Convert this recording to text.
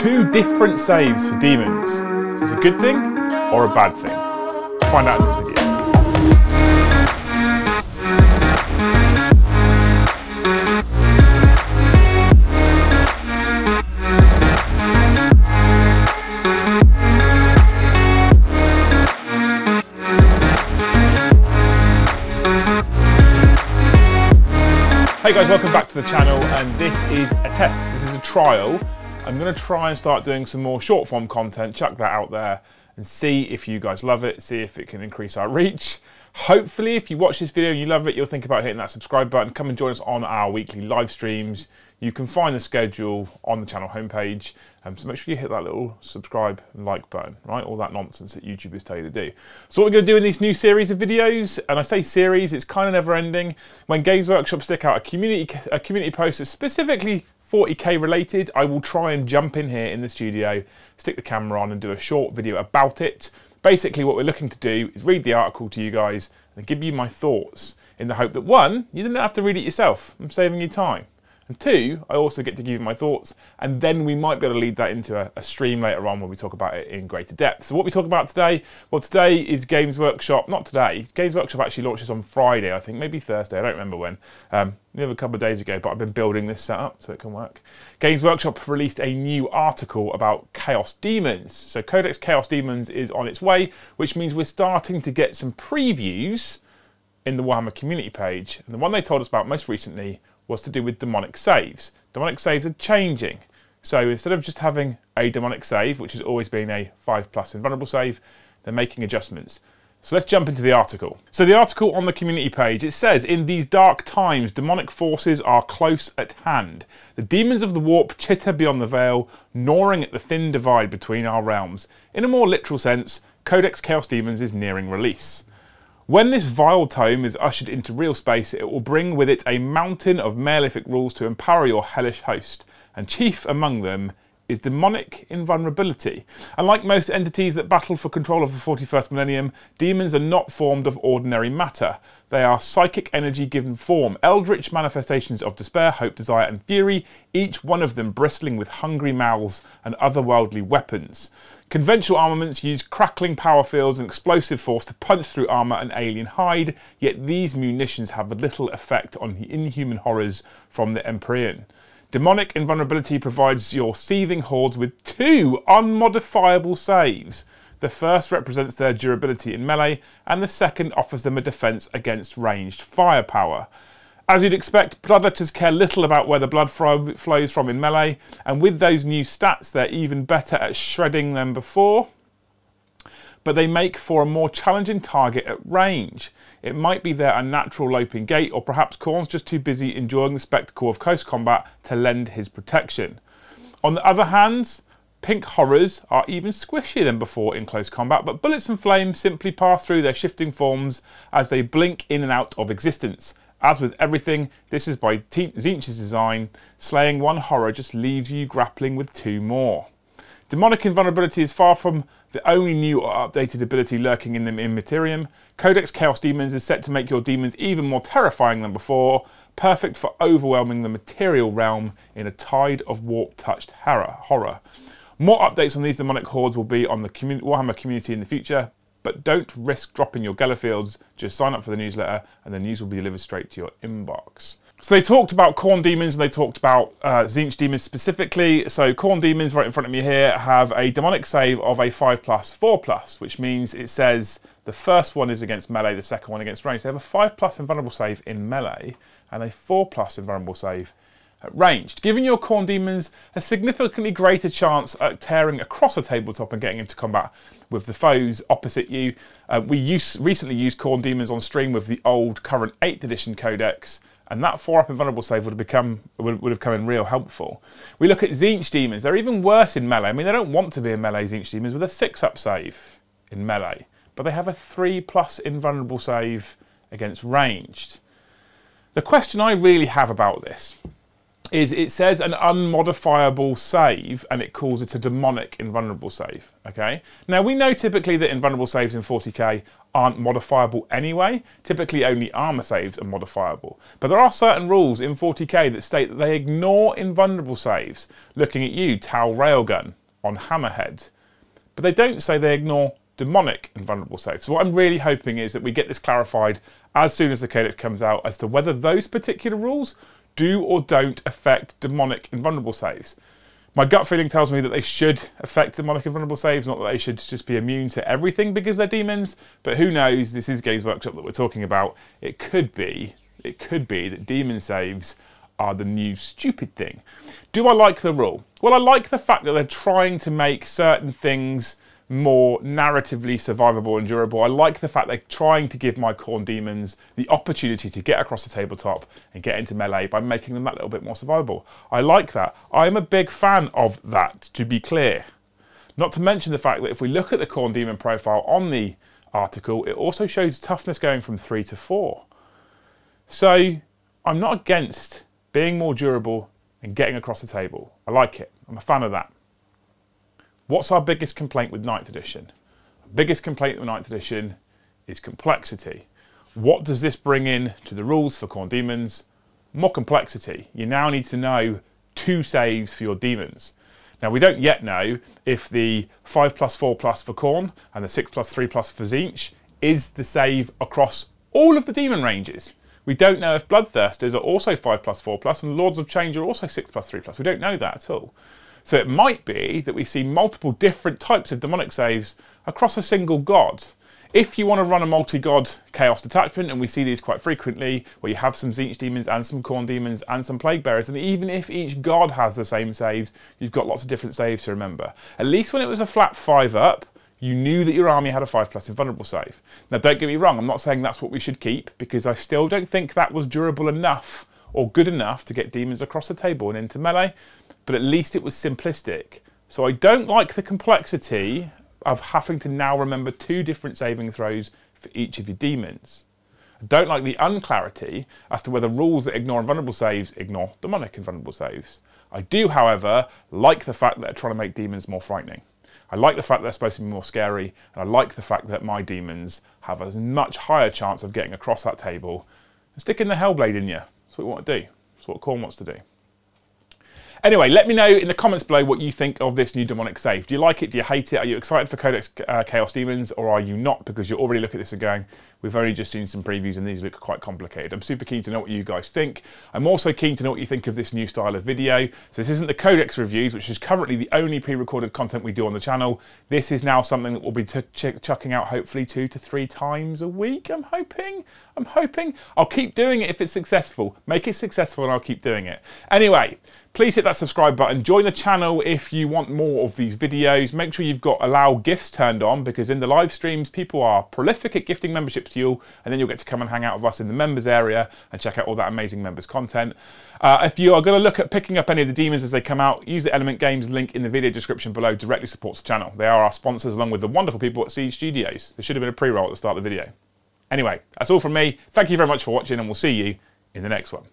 Two different saves for demons. Is this a good thing or a bad thing? Find out in this video. Hey guys, welcome back to the channel and this is a test. This is a trial. I'm going to try and start doing some more short form content, chuck that out there and see if you guys love it, see if it can increase our reach. Hopefully if you watch this video and you love it, you'll think about hitting that subscribe button. Come and join us on our weekly live streams. You can find the schedule on the channel homepage. Um, so make sure you hit that little subscribe and like button, right? All that nonsense that YouTubers tell you to do. So what we're going to do in this new series of videos, and I say series, it's kind of never ending. When Games Workshop stick out a community, a community post that's specifically 40k related, I will try and jump in here in the studio, stick the camera on and do a short video about it. Basically what we're looking to do is read the article to you guys and give you my thoughts in the hope that one, you didn't have to read it yourself. I'm saving you time. And two, I also get to give you my thoughts, and then we might be able to lead that into a, a, stream later on where we talk about it in greater depth. So what we talk about today, well today is Games Workshop, not today, Games Workshop actually launches on Friday, I think, maybe Thursday, I don't remember when, um, a couple of days ago, but I've been building this setup so it can work. Games Workshop released a new article about Chaos Demons. So Codex Chaos Demons is on its way, which means we're starting to get some previews in the Warhammer community page. And the one they told us about most recently was to do with demonic saves. Demonic saves are changing. So instead of just having a demonic save, which has always been a 5 plus invulnerable save, they're making adjustments. So let's jump into the article. So the article on the community page, it says, in these dark times, demonic forces are close at hand. The demons of the warp chitter beyond the veil, gnawing at the thin divide between our realms. In a more literal sense, Codex Chaos Demons is nearing release. When this vile tome is ushered into real space, it will bring with it a mountain of malefic rules to empower your hellish host, and chief among them is demonic invulnerability. Unlike most entities that battle for control of the 41st millennium, demons are not formed of ordinary matter. They are psychic energy given form, eldritch manifestations of despair, hope, desire, and fury, each one of them bristling with hungry mouths and otherworldly weapons. Conventional armaments use crackling power fields and explosive force to punch through armour and alien hide, yet these munitions have little effect on the inhuman horrors from the Empyrean. Demonic Invulnerability provides your seething hordes with two unmodifiable saves. The first represents their durability in melee, and the second offers them a defence against ranged firepower. As you'd expect, Bloodletters care little about where the blood flows from in melee, and with those new stats, they're even better at shredding than before. But they make for a more challenging target at range. It might be their unnatural loping gait, or perhaps Khorne's just too busy enjoying the spectacle of close combat to lend his protection. On the other hand, Pink horrors are even squishier than before in close combat, but bullets and flames simply pass through their shifting forms as they blink in and out of existence, as with everything, this is by Tzeentch's design. Slaying one horror just leaves you grappling with two more. Demonic Invulnerability is far from the only new or updated ability lurking in the Immaterium. Codex Chaos Demons is set to make your demons even more terrifying than before, perfect for overwhelming the material realm in a tide of warp-touched horror. More updates on these demonic hordes will be on the Warhammer community in the future, but don't risk dropping your Gellerfields, just sign up for the newsletter and the news will be delivered straight to your inbox. So they talked about Khorne Demons and they talked about uh, Tzeentch Demons specifically. So Khorne Demons right in front of me here have a demonic save of a 5 plus 4 plus, which means it says the first one is against melee, the second one against range. They have a 5 plus invulnerable save in melee and a 4 plus invulnerable save at ranged, giving your Khorne Demons a significantly greater chance at tearing across a tabletop and getting into combat with the foes opposite you. Uh, we use, recently used Khorne Demons on stream with the old current 8th edition codex, and that 4-up invulnerable save would have become would, would have come in real helpful. We look at Tzeentch Demons, they're even worse in melee. I mean, they don't want to be in melee Tzeentch Demons with a 6-up save in melee, but they have a 3 plus invulnerable save against ranged. The question I really have about this is it says an unmodifiable save and it calls it a demonic invulnerable save. Okay. Now we know typically that invulnerable saves in 40k aren't modifiable anyway. Typically only armor saves are modifiable. But there are certain rules in 40k that state that they ignore invulnerable saves. Looking at you, Tau Railgun on Hammerhead. But they don't say they ignore demonic invulnerable saves. So what I'm really hoping is that we get this clarified as soon as the codex comes out as to whether those particular rules do or don't affect demonic invulnerable saves. My gut feeling tells me that they should affect demonic invulnerable saves, not that they should just be immune to everything because they're demons. But who knows? This is Games Workshop that we're talking about. It could be, it could be that demon saves are the new stupid thing. Do I like the rule? Well, I like the fact that they're trying to make certain things more narratively survivable and durable. I like the fact they're trying to give my Khorne demons the opportunity to get across the tabletop and get into melee by making them that little bit more survivable. I like that. I'm a big fan of that, to be clear. Not to mention the fact that if we look at the Khorne demon profile on the article, it also shows toughness going from 3 to 4. So I'm not against being more durable and getting across the table. I like it. I'm a fan of that. What's our biggest complaint with 9th edition? Biggest complaint with 9th edition is complexity. What does this bring in to the rules for Khorne Demons? More complexity. You now need to know two saves for your demons. Now we don't yet know if the 5 plus 4 plus for Khorne and the 6 plus 3 plus for Tzeentch is the save across all of the demon ranges. We don't know if Bloodthirsters are also 5 plus 4 plus and Lords of Change are also 6 plus 3 plus. We don't know that at all. So it might be that we see multiple different types of demonic saves across a single god. If you want to run a multi-god chaos detachment, and we see these quite frequently, where you have some Tzeentch demons and some Khorne demons and some plague bearers, and even if each god has the same saves, you've got lots of different saves to remember. At least when it was a flat five up, you knew that your army had a 5 plus invulnerable save. Now don't get me wrong, I'm not saying that's what we should keep, because I still don't think that was durable enough or good enough to get demons across the table and into melee but at least it was simplistic. So I don't like the complexity of having to now remember two different saving throws for each of your demons. I don't like the unclarity as to whether rules that ignore invulnerable saves ignore demonic invulnerable saves. I do, however, like the fact that they're trying to make demons more frightening. I like the fact that they're supposed to be more scary, and I like the fact that my demons have a much higher chance of getting across that table and sticking the Hellblade in you. That's what we want to do. That's what Khorne wants to do. Anyway, let me know in the comments below what you think of this new demonic save. Do you like it? Do you hate it? Are you excited for Codex uh, Chaos Demons or are you not because you're already look at this and going, we've only just seen some previews and these look quite complicated. I'm super keen to know what you guys think. I'm also keen to know what you think of this new style of video. So this isn't the Codex reviews, which is currently the only pre-recorded content we do on the channel. This is now something that we'll be ch chucking out hopefully two to three times a week, I'm hoping. I'm hoping. I'll keep doing it if it's successful. Make it successful and I'll keep doing it. Anyway, Please hit that subscribe button. Join the channel if you want more of these videos. Make sure you've got allow gifts turned on because in the live streams, people are prolific at gifting memberships to you and then you'll get to come and hang out with us in the members area and check out all that amazing members content. Uh, if you are going to look at picking up any of the demons as they come out, use the Element Games link in the video description below. Directly supports the channel. They are our sponsors along with the wonderful people at Siege Studios. There should have been a pre-roll at the start of the video. Anyway, that's all from me. Thank you very much for watching and we'll see you in the next one.